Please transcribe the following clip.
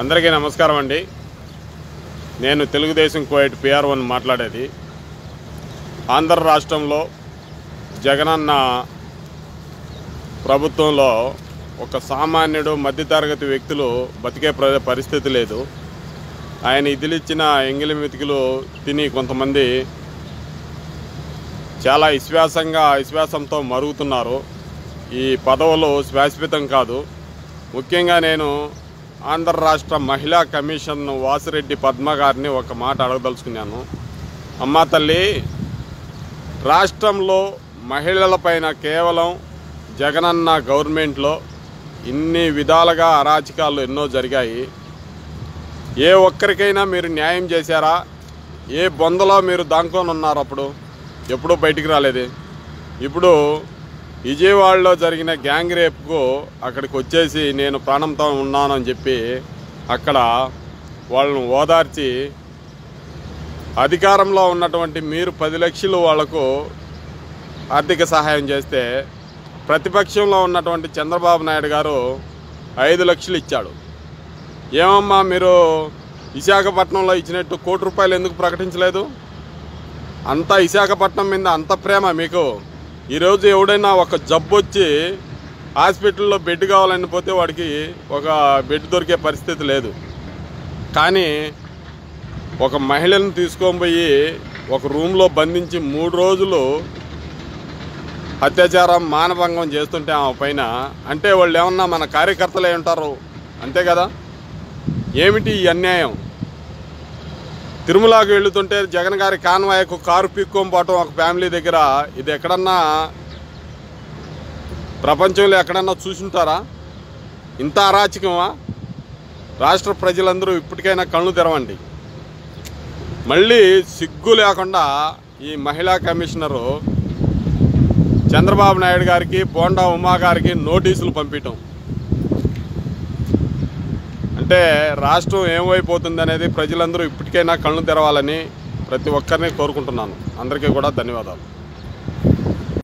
అందరికీ నమస్కారం అండి. నేను తెలుగుదేశం కోయట్ పిఆర్ఓన్ మాట్లాడేది. ఆంధ్ర రాష్ట్రంలో జగనన్న ప్రభుత్వంలో ఒక సామాన్యుడు మధ్యతరగతి వ్యక్తులు బతికే ప్ర పరిస్థితి లేదు. ఆయన ఇదిలిచ్చిన ఎంగిలి మెతుకులు తిని కొంతమంది చాలా విశ్వాసంగా విశ్వాసంతో మరుగుతున్నారు. ఈ పదవులు శాశ్వతం కాదు. ముఖ్యంగా నేను ఆంధ్ర రాష్ట్ర మహిళా కమిషన్ వాసిరెడ్డి పద్మ గారిని ఒక మాట అడగదలుచుకున్నాను. అమ్మా తల్లి రాష్ట్రంలో మహిళలపైన కేవలం జగనన్న గవర్నమెంట్లో ఇన్ని విధాలుగా అరాచకాలు ఎన్నో జరిగాయి. ఏ ఒక్కరికైనా మీరు న్యాయం చేశారా? ఏ బొందలో మీరు దాంకొని ఉన్నారు అప్పుడు ఎప్పుడూ బయటికి రాలేదు. ఇప్పుడు విజయవాడలో జరిగిన గ్యాంగ్ రేప్కు అక్కడికి వచ్చేసి నేను ప్రాణంతో ఉన్నానని చెప్పి అక్కడ వాళ్ళను ఓదార్చి అధికారంలో ఉన్నటువంటి మీరు పది లక్షలు వాళ్ళకు ఆర్థిక సహాయం చేస్తే ప్రతిపక్షంలో ఉన్నటువంటి చంద్రబాబు నాయుడు గారు ఐదు లక్షలు ఇచ్చాడు. ఏమమ్మా మీరు విశాఖపట్నంలో ఇచ్చినట్టు కోటి రూపాయలు ఎందుకు ప్రకటించలేదు? అంత విశాఖపట్నం మీద అంత ప్రేమ మీకు? ఈరోజు ఎవడైనా ఒక జబ్బు వచ్చి హాస్పిటల్లో బెడ్ కావాలని పోతే వాడికి ఒక బెడ్ దొరికే పరిస్థితి లేదు. కానీ ఒక మహిళను తీసుకొని పోయి ఒక రూమ్లో బంధించి మూడు రోజులు అత్యాచారం మానభంగం చేస్తుంటే ఆమె పైన అంటే వాళ్ళు ఏమన్నా మన కార్యకర్తలే ఉంటారు. అంతే కదా? ఏమిటి ఈ అన్యాయం? తిరుమలకి వెళుతుంటే జగన్ గారి కాన్వాయకు కారు పీక్కొని పోవటం ఒక ఫ్యామిలీ దగ్గర ఇది ఎక్కడన్నా ప్రపంచంలో ఎక్కడన్నా చూసుంటారా? ఇంత అరాచకమా? రాష్ట్ర ప్రజలందరూ ఇప్పటికైనా కళ్ళు తెరవండి. మళ్ళీ సిగ్గు లేకుండా ఈ మహిళా కమిషనరు చంద్రబాబు నాయుడు గారికి బోండా ఉమా గారికి నోటీసులు పంపించటం అంటే రాష్ట్రం ఏమైపోతుంది అనేది ప్రజలందరూ ఇప్పటికైనా కళ్ళు తెరవాలని ప్రతి ఒక్కరిని కోరుకుంటున్నాను. అందరికీ కూడా ధన్యవాదాలు.